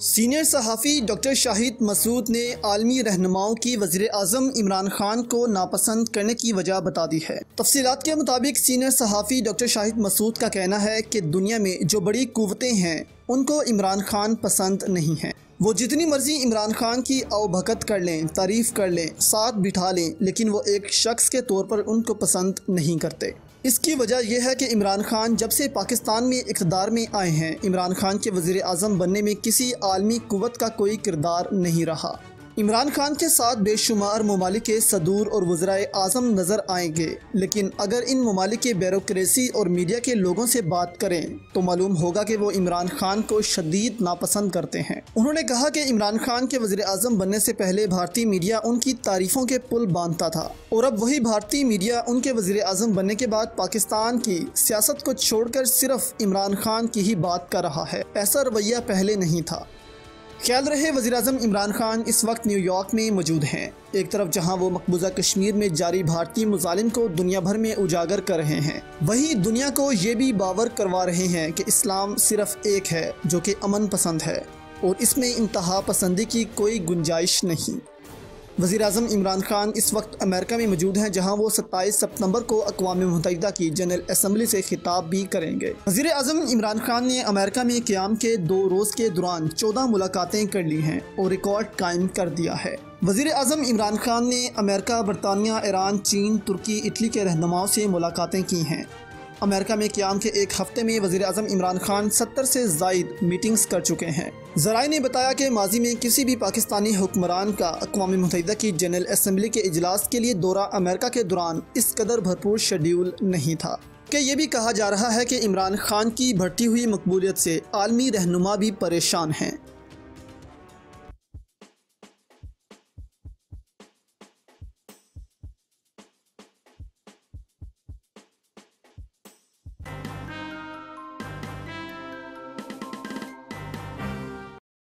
Senior صحافی doctor شاہد مسعود نے عالمی رہنماؤں کی وزیر اعظم عمران خان کو ناپسند کرنے کی وجہ بتا دی ہے۔ تفصیلات کے مطابق سینئر صحافی ڈاکٹر شاہد مسعود کا کہنا ہے کہ دنیا میں جو بڑی قوتیں ہیں، ان کو عمران خان پسند نہیں ہیں۔ وہ جتنی مرضی عمران خان کی او بھکت کر لیں، تعریف کر لیں، ساتھ بٹھا لیں، لیکن وہ ایک شخص کے طور پر ان کو پسند نہیں کرتے۔ اس کی وجہ یہ ہے کہ عمران خان جب سے پاکستان میں اقتدار میں آئے ہیں، عمران خان کے وزیر اعظم بننے میں کسی عالمی قوت کا کوئی کردار نہیں رہا۔ عمران خان کے ساتھ بے شمار ممالک کے صدور اور وزرائے اعظم نظر آئیں گے۔ لیکن اگر ان ممالک کے بیروکریسی اور میڈیا کے لوگوں سے بات کریں، تو معلوم ہوگا کہ وہ عمران خان کو شدید ناپسند کرتے ہیں۔ انہوں نے کہا کہ عمران خان کے وزیر اعظم بننے سے پہلے بھارتی میڈیا ان کی تعریفوں کے پل باندھتا تھا۔ اور اب وہی بھارتی میڈیا ان کے وزیر اعظم بننے کے بعد پاکستان کی سیاست کو چھوڑ کر صرف عمران خان کی ہی بات کر رہا ہے۔ ایسا رویہ پہلے نہیں تھا۔ خیال رہے وزیراعظم عمران خان اس وقت نیو یارک میں موجود ہیں۔ ایک طرف جہاں وہ مقبوضہ کشمیر میں جاری بھارتی مظالم کو دنیا بھر میں اجاگر کر رہے ہیں وہی دنیا کو یہ بھی باور کروا رہے ہیں کہ اسلام صرف ایک ہے جو کہ امن پسند ہے اور اس میں انتہا پسندی کی کوئی گنجائش نہیں۔ وزیر اعظم عمران خان اس وقت امریکہ میں موجود ہیں، جہاں وہ ستائیس ستمبر کو اقوام متحدہ کی جنرل اسمبلی سے خطاب بھی کریں گے۔ وزیر اعظم عمران خان نے امریکہ میں قیام کے دو روز کے دوران چودہ ملاقاتیں کر لی ہیں اور ریکارڈ قائم کر دیا ہے۔ وزیر اعظم عمران خان نے امریکہ، برطانیہ، ایران، چین، ترکی، اٹلی کے رہنماؤں سے ملاقاتیں کی ہیں۔ امریکہ میں قیام کے ایک ہفتے میں وزیر اعظم عمران خان ستر سے زائد میٹنگز کر چکے ہیں۔ ذرائع نے بتایا کہ ماضی میں کسی بھی پاکستانی حکمران کا اقوام متحدہ کی جنرل اسمبلی کے اجلاس کے لیے دورہ امریکہ کے دوران اس قدر بھرپور شیڈیول نہیں تھا۔ کہ یہ بھی کہا جا رہا ہے کہ عمران خان کی بڑھتی ہوئی مقبولیت سے عالمی رہنما بھی پریشان ہیں۔